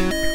you